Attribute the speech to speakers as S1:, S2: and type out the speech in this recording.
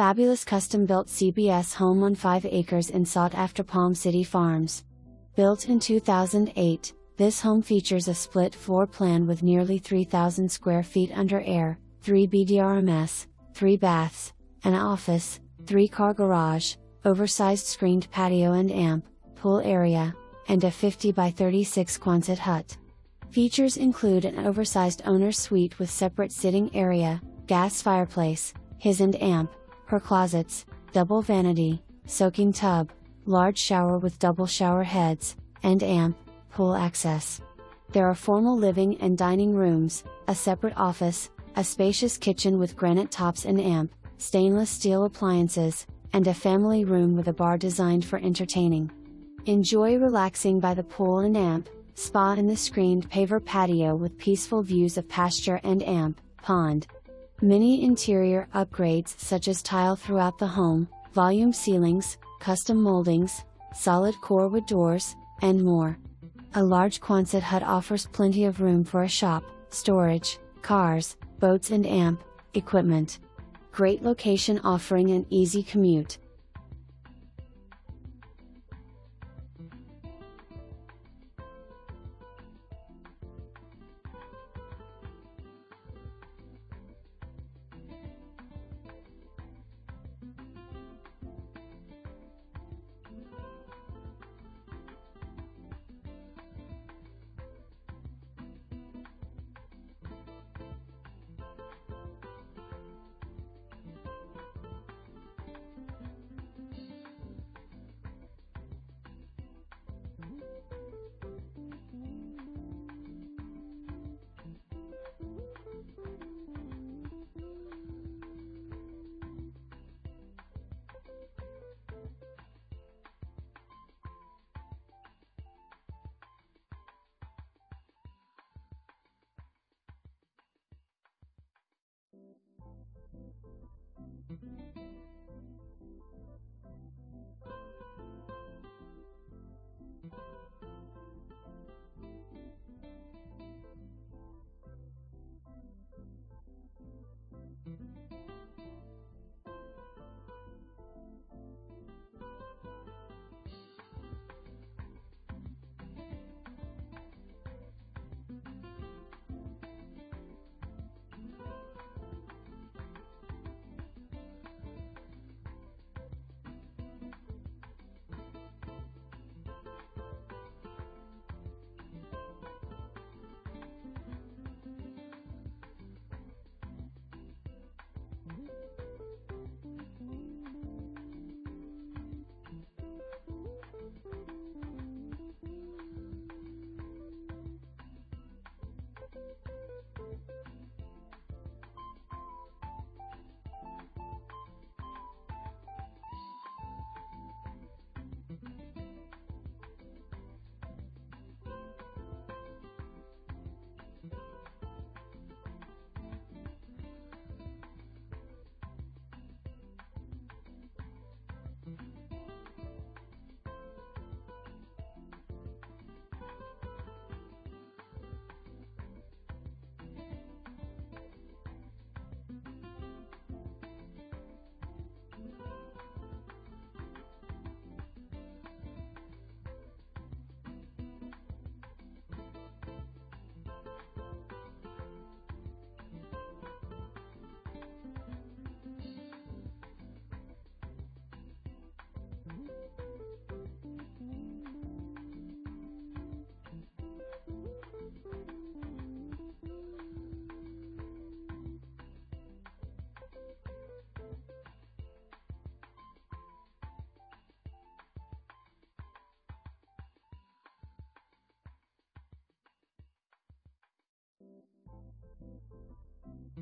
S1: Fabulous custom built CBS home on 5 acres in sought after Palm City Farms. Built in 2008, this home features a split floor plan with nearly 3,000 square feet under air, 3 BDRMS, 3 baths, an office, 3 car garage, oversized screened patio and amp, pool area, and a 50 by 36 Quonset hut. Features include an oversized owner's suite with separate sitting area, gas fireplace, his and amp, her closets, double vanity, soaking tub, large shower with double shower heads, and amp, pool access. There are formal living and dining rooms, a separate office, a spacious kitchen with granite tops and amp, stainless steel appliances, and a family room with a bar designed for entertaining. Enjoy relaxing by the pool and amp, spa in the screened paver patio with peaceful views of pasture and amp, pond. Many interior upgrades such as tile throughout the home, volume ceilings, custom moldings, solid core wood doors, and more. A large Quonset hut offers plenty of room for a shop, storage, cars, boats and amp, equipment. Great location offering an easy commute.